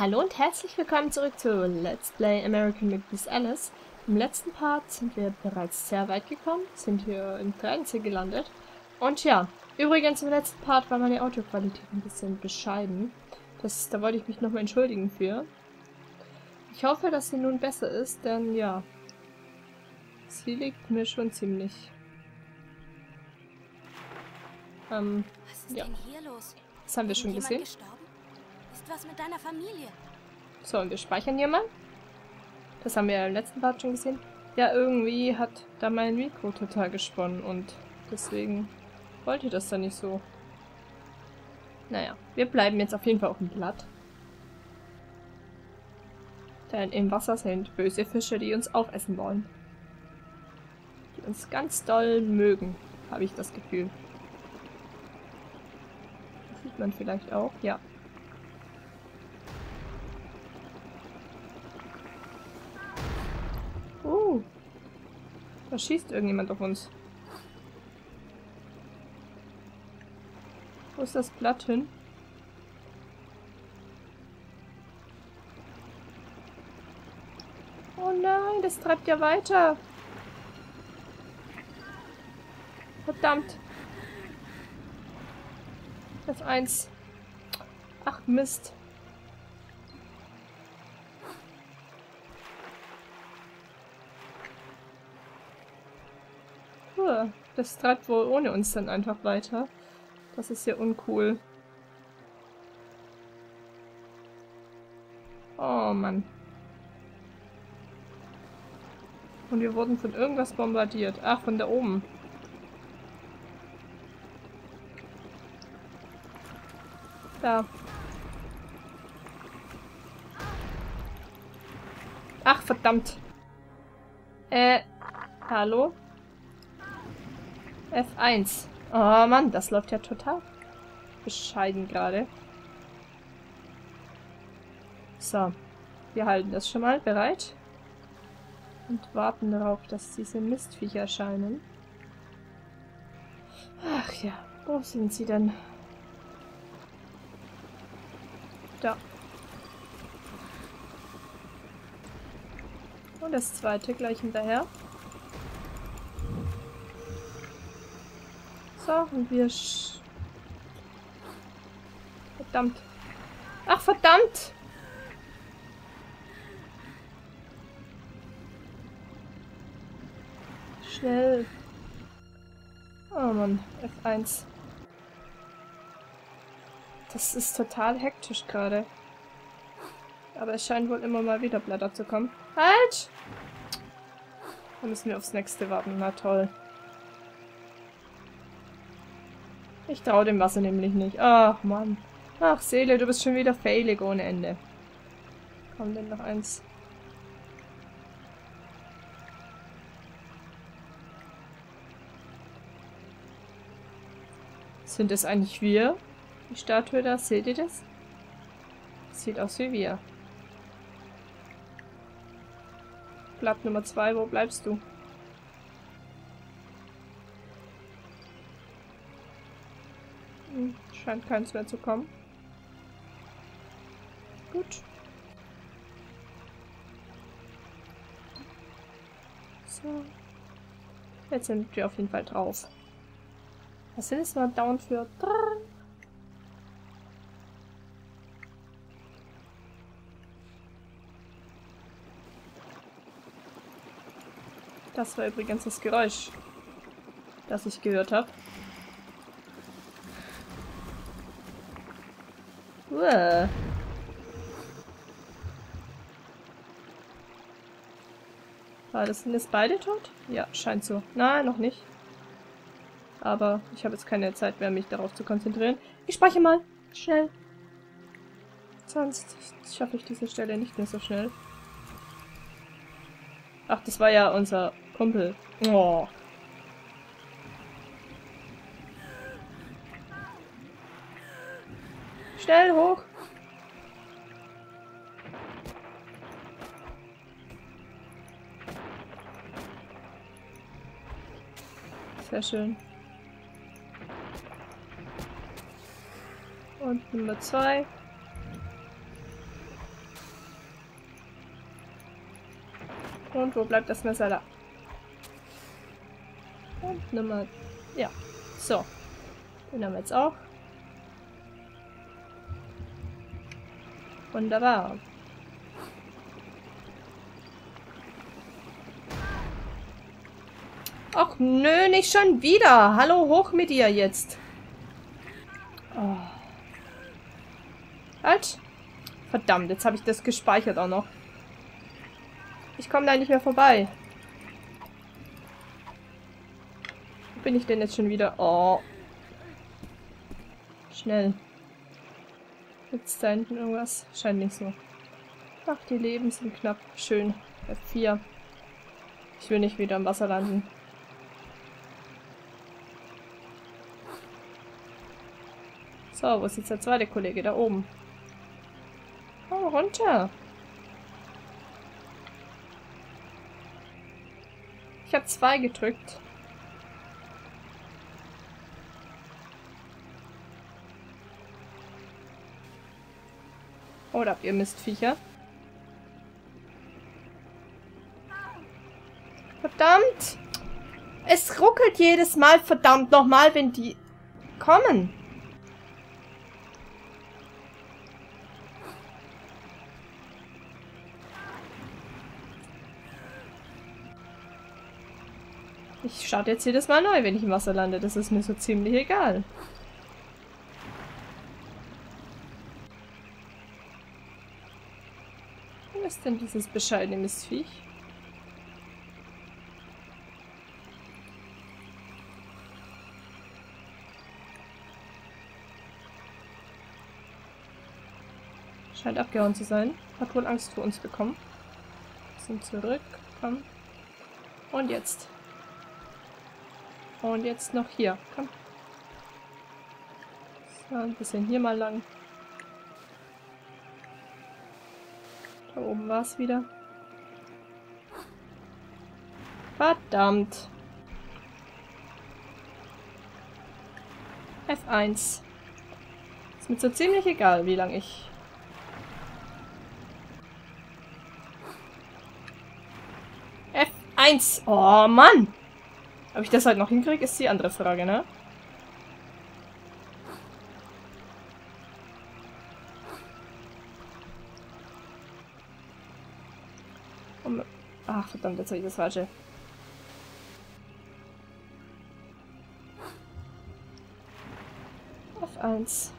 Hallo und herzlich willkommen zurück zu Let's Play American McBeast Alice. Im letzten Part sind wir bereits sehr weit gekommen, sind hier in Grenze gelandet. Und ja, übrigens im letzten Part war meine Autoqualität ein bisschen bescheiden. Das, da wollte ich mich nochmal entschuldigen für. Ich hoffe, dass sie nun besser ist, denn ja, sie liegt mir schon ziemlich. Ähm, Was ist ja. denn hier los? Das haben wir schon gesehen. Gestorben? Ist was mit deiner Familie? So, und wir speichern hier mal. Das haben wir ja im letzten Part schon gesehen. Ja, irgendwie hat da mein Mikro total gesponnen und deswegen wollte das dann nicht so. Naja, wir bleiben jetzt auf jeden Fall auf dem Blatt. Denn im Wasser sind böse Fische, die uns aufessen wollen. Die uns ganz doll mögen, habe ich das Gefühl. Das sieht man vielleicht auch, ja. Uh. Da schießt irgendjemand auf uns. Wo ist das Blatt hin? Oh nein, das treibt ja weiter. Verdammt. F1. Ach Mist. Puh, das treibt wohl ohne uns dann einfach weiter. Das ist ja uncool. Oh Mann. Und wir wurden von irgendwas bombardiert. Ach, von da oben. Da. Ach, verdammt. Äh, hallo? F1. Oh Mann, das läuft ja total bescheiden gerade. So. Wir halten das schon mal bereit. Und warten darauf, dass diese Mistviecher erscheinen. Ach ja, wo sind sie denn? Da. Und das zweite gleich hinterher. So, und wir... sch- Verdammt. Ach, verdammt! Schnell. Oh Mann, F1. Das ist total hektisch gerade. Aber es scheint wohl immer mal wieder Blätter zu kommen. Halt! Da müssen wir aufs nächste warten. Na toll. Ich traue dem Wasser nämlich nicht. Ach, Mann. Ach, Seele, du bist schon wieder failig ohne Ende. Komm, denn noch eins. Sind es eigentlich wir? Die Statue da, seht ihr das? Sieht aus wie wir. Blatt Nummer zwei, wo bleibst du? Scheint keins mehr zu kommen. Gut. So. Jetzt sind wir auf jeden Fall drauf. Was sind es mal down für? Das war übrigens das Geräusch, das ich gehört habe. Uah. War das sind jetzt beide tot? Ja, scheint so. Nein, noch nicht. Aber ich habe jetzt keine Zeit mehr, mich darauf zu konzentrieren. Ich speichere mal. Schnell. Sonst schaffe ich diese Stelle nicht mehr so schnell. Ach, das war ja unser Kumpel. Oh. schnell hoch. Sehr schön. Und Nummer zwei. Und wo bleibt das Messer da? Und Nummer... Ja. So. Den haben wir jetzt auch. Wunderbar. Ach nö, nicht schon wieder. Hallo, hoch mit dir jetzt. Oh. Halt. Verdammt, jetzt habe ich das gespeichert auch noch. Ich komme da nicht mehr vorbei. Wo bin ich denn jetzt schon wieder? Oh. Schnell. Gibt's da hinten irgendwas? Scheint nicht so. Ach, die Leben sind knapp. Schön. F4. Ich will nicht wieder im Wasser landen. So, wo ist jetzt der zweite Kollege? Da oben. Oh, runter. Ich habe zwei gedrückt. Oder ihr Mistviecher. Verdammt! Es ruckelt jedes Mal, verdammt nochmal, wenn die kommen. Ich starte jetzt jedes Mal neu, wenn ich im Wasser lande. Das ist mir so ziemlich egal. Was ist denn dieses bescheidene Mistviech? Scheint abgehauen zu sein. Hat wohl Angst vor uns bekommen. Sind zurück. Komm. Und jetzt. Und jetzt noch hier. Komm. So, ein bisschen hier mal lang. Oben war es wieder. Verdammt. F1. Ist mir so ziemlich egal, wie lange ich... F1! Oh Mann! Ob ich das halt noch hinkriege, ist die andere Frage, ne? Um Ach, verdammt, jetzt habe ich das falsche. Auf 1.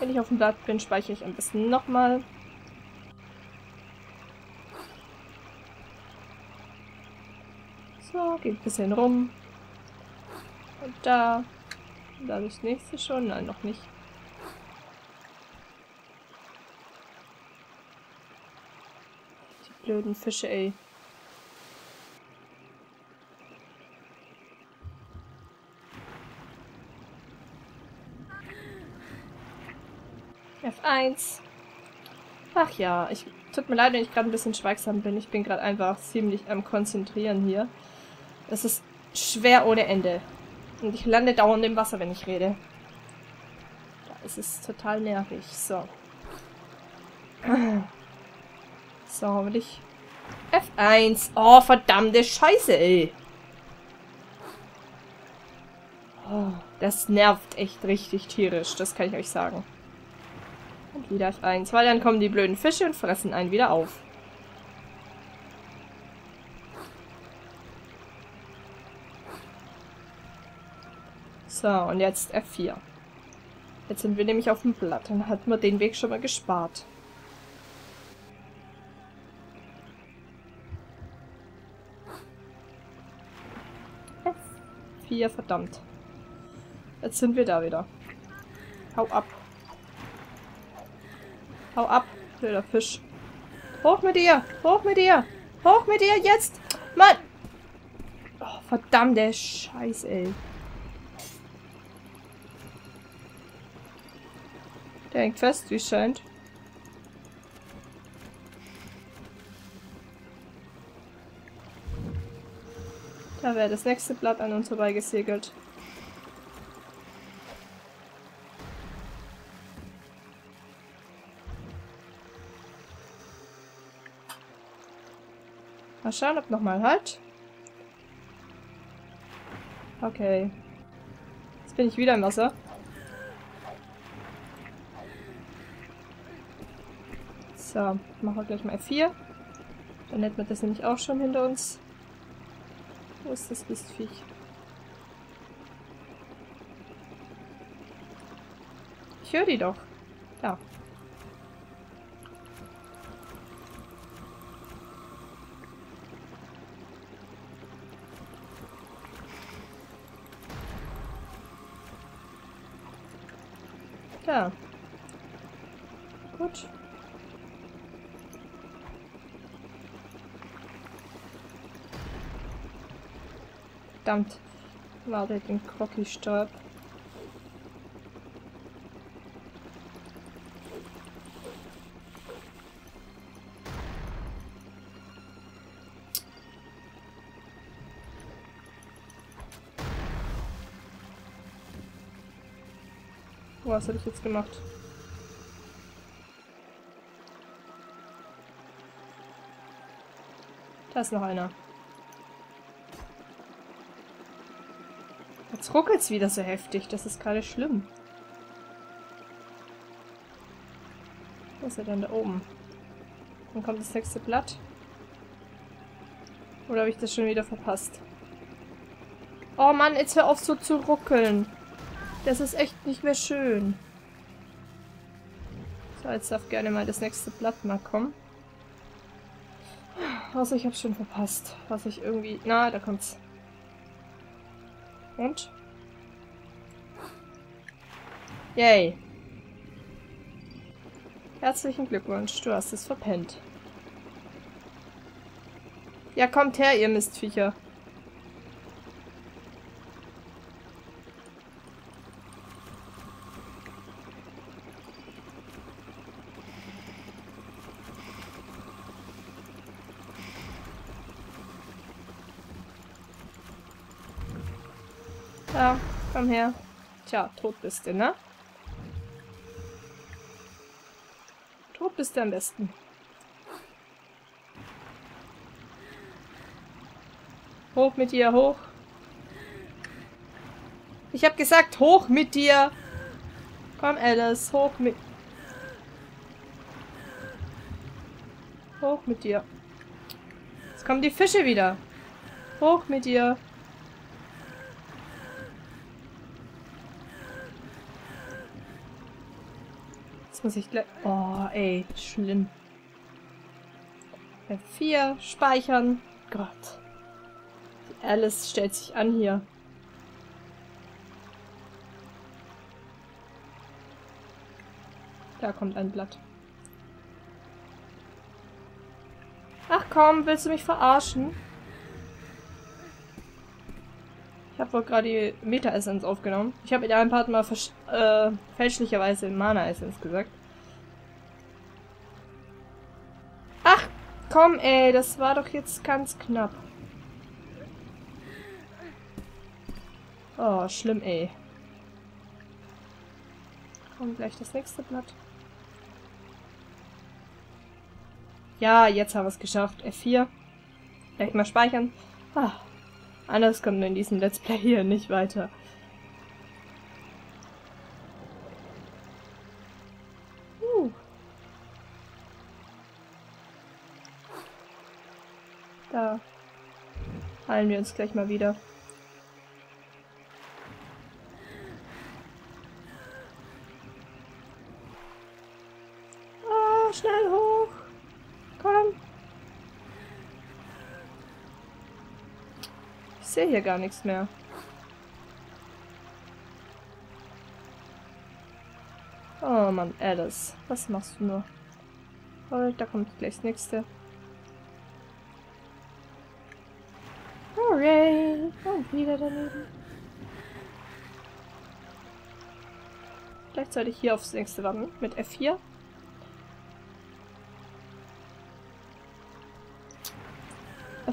Wenn ich auf dem Blatt bin, speichere ich am besten nochmal. So, geht ein bisschen rum. Und da. Da das nächste schon? Nein, noch nicht. Blöden Fische, ey. F1. Ach ja, ich tut mir leid, wenn ich gerade ein bisschen schweigsam bin. Ich bin gerade einfach ziemlich am Konzentrieren hier. Das ist schwer ohne Ende. Und ich lande dauernd im Wasser, wenn ich rede. Da ist es total nervig. So. So, will ich... F1. Oh, verdammte Scheiße, ey. Oh, das nervt echt richtig tierisch. Das kann ich euch sagen. Und wieder F1. Weil dann kommen die blöden Fische und fressen einen wieder auf. So, und jetzt F4. Jetzt sind wir nämlich auf dem Blatt. Dann hat man den Weg schon mal gespart. F4, verdammt. Jetzt sind wir da wieder. Hau ab. Hau ab, blöder Fisch. Hoch mit dir! Hoch mit dir! Hoch mit dir jetzt! Mann! Oh, verdammte Scheiße, ey. Der hängt fest, wie scheint. Da wäre das nächste Blatt an uns vorbeigesegelt. Mal schauen, ob nochmal halt. Okay. Jetzt bin ich wieder im Wasser. So, machen wir gleich mal F4. Dann hätten wir das nämlich auch schon hinter uns. Wo ist das Mistviech? Ich höre die doch. Da. Da. Gut. Verdammt. Warte, den Crocky stirbt. Oh, was habe ich jetzt gemacht? Da ist noch einer. Jetzt es wieder so heftig. Das ist gerade schlimm. Wo ist er denn da oben? Dann kommt das nächste Blatt. Oder habe ich das schon wieder verpasst? Oh Mann, jetzt hör auf so zu ruckeln. Das ist echt nicht mehr schön. So, jetzt darf gerne mal das nächste Blatt mal kommen. Also ich habe schon verpasst. Was ich irgendwie... Na, da kommt's. Und? Yay. Herzlichen Glückwunsch, du hast es verpennt. Ja, kommt her, ihr Mistviecher. Ja, komm her. Tja, tot bist du, ne? Bist du am besten. Hoch mit dir, hoch. Ich hab gesagt, hoch mit dir. Komm, Alice, hoch mit... Hoch mit dir. Jetzt kommen die Fische wieder. Hoch mit dir. Jetzt muss ich gleich... Oh, ey, schlimm. F4, speichern. Gott. Alice stellt sich an hier. Da kommt ein Blatt. Ach komm, willst du mich verarschen? Habe wohl gerade die Meta-Essenz aufgenommen. Ich habe in einem Part mal äh, fälschlicherweise Mana-Essenz gesagt. Ach, komm ey, das war doch jetzt ganz knapp. Oh, schlimm ey. Kommt gleich das nächste Blatt. Ja, jetzt haben wir es geschafft. F4. Gleich mal speichern. Ah. Anders kommt in diesem Let's Play hier nicht weiter. Uh. Da heilen wir uns gleich mal wieder. Oh, schnell hoch! Komm! Ich sehe hier gar nichts mehr. Oh Mann, Alice. Was machst du nur? Oh, da kommt gleich das nächste. Hooray! Und wieder daneben. Vielleicht sollte ich hier aufs nächste warten. Mit F4.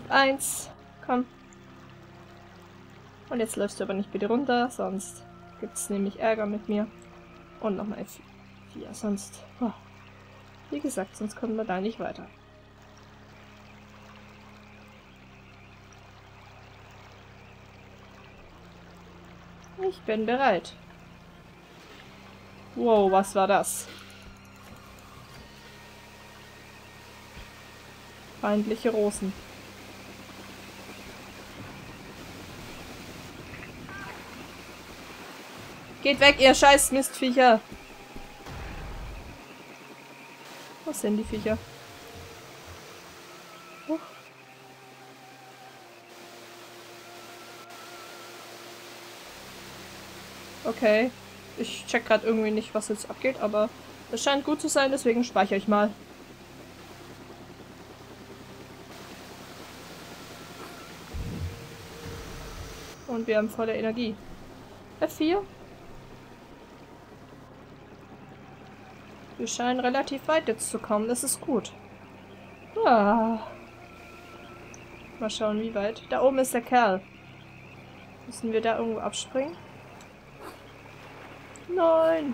F1. Komm. Und jetzt läufst du aber nicht bitte runter, sonst gibt es nämlich Ärger mit mir. Und nochmal F4, sonst... Oh. Wie gesagt, sonst kommen wir da nicht weiter. Ich bin bereit. Wow, was war das? Feindliche Rosen. Geht weg, ihr scheiß Mistviecher! Was sind die Viecher? Okay. Ich check gerade irgendwie nicht, was jetzt abgeht, aber es scheint gut zu sein, deswegen speichere ich mal. Und wir haben volle Energie. F4. Wir scheinen relativ weit jetzt zu kommen, das ist gut. Ah. Mal schauen, wie weit. Da oben ist der Kerl. Müssen wir da irgendwo abspringen? Nein!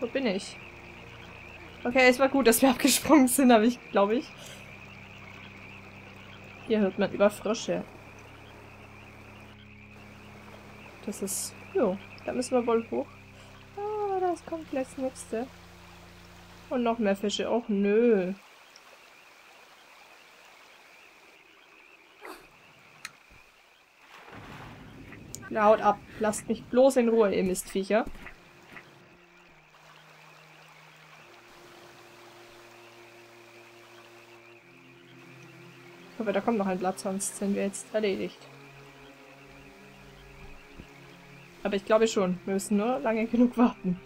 Wo bin ich? Okay, es war gut, dass wir abgesprungen sind, aber ich glaube ich. Hier hört man über Frösche. Das ist... Jo, da müssen wir wohl hoch. Ah, das kommt gleich das nächste. Und noch mehr Fische. Och, nö. Haut ab. Lasst mich bloß in Ruhe, ihr Mistviecher. Ich hoffe, da kommt noch ein Blatt, sonst sind wir jetzt erledigt. Aber ich glaube schon. Wir müssen nur lange genug warten.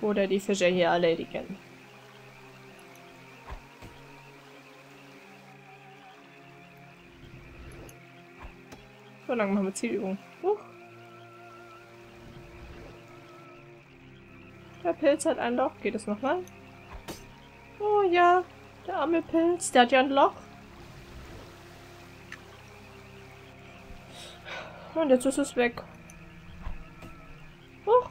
Oder die Fische hier erledigen. So lange machen wir Zielübung. Huch. Der Pilz hat ein Loch. Geht es nochmal? Oh ja, der arme Pilz. Der hat ja ein Loch. Und jetzt ist es weg. Huch.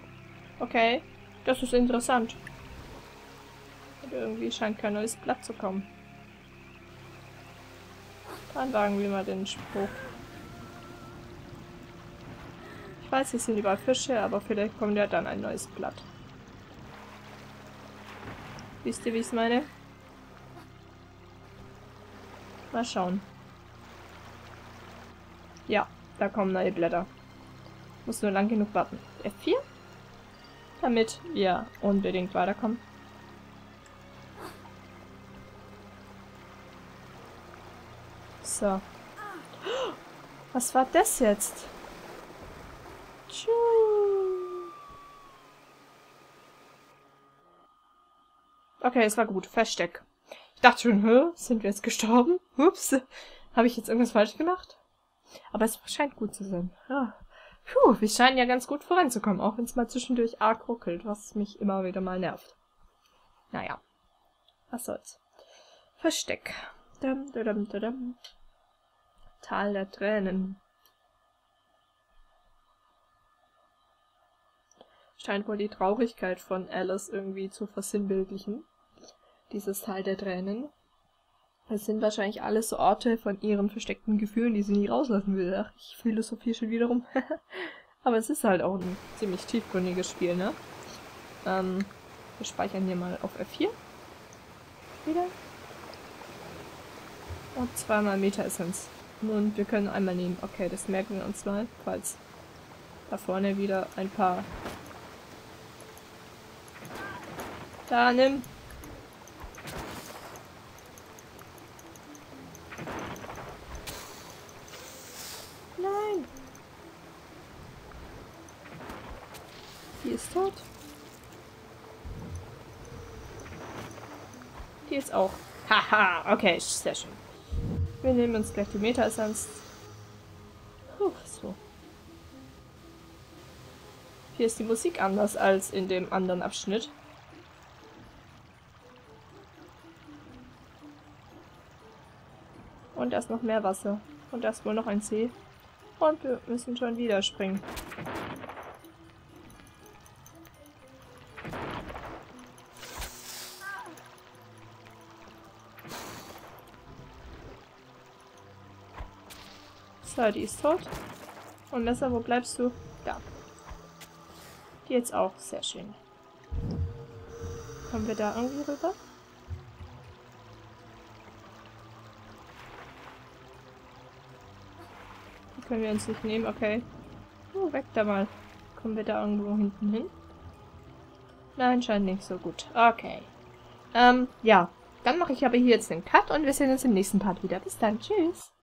Okay. Das ist interessant. Und irgendwie scheint kein neues Blatt zu kommen. Dann wagen wir mal den Spruch weiß, hier sind überall Fische, aber vielleicht kommt ja dann ein neues Blatt. Wisst ihr, wie ich es meine? Mal schauen. Ja, da kommen neue Blätter. Muss nur lang genug warten. F4? Damit wir unbedingt weiterkommen. So. Was war das jetzt? Okay, es war gut. Versteck. Ich dachte schon? Sind wir jetzt gestorben? Ups. Habe ich jetzt irgendwas falsch gemacht? Aber es scheint gut zu sein. Ja. Puh, wir scheinen ja ganz gut voranzukommen, auch wenn es mal zwischendurch arg ruckelt, was mich immer wieder mal nervt. Naja. Was soll's. Versteck. Dum, dum, dum, Tal der Tränen. scheint wohl die Traurigkeit von Alice irgendwie zu versinnbildlichen. Dieses Tal der Tränen. Es sind wahrscheinlich alles so Orte von ihren versteckten Gefühlen, die sie nie rauslassen will. Ach, ich philosophiere schon wiederum. Aber es ist halt auch ein ziemlich tiefgründiges Spiel, ne? Ähm, wir speichern hier mal auf F4. Wieder. Und zweimal Meta-Essenz. Und wir können einmal nehmen. Okay, das merken wir uns mal, falls da vorne wieder ein paar Da, nimm. Ist tot. Die ist auch. Haha, okay, sehr schön. Wir nehmen uns gleich die Meta-Essenz. so. Hier ist die Musik anders als in dem anderen Abschnitt. Und da ist noch mehr Wasser. Und da ist wohl noch ein See. Und wir müssen schon wieder springen. So, die ist tot. Und Messer, wo bleibst du? Da. Die jetzt auch. Sehr schön. Kommen wir da irgendwie rüber? Die können wir uns nicht nehmen, okay. Oh, weg da mal. Kommen wir da irgendwo hinten hin? Nein, scheint nicht so gut. Okay. Ähm, ja. Dann mache ich aber hier jetzt den Cut und wir sehen uns im nächsten Part wieder. Bis dann. Tschüss.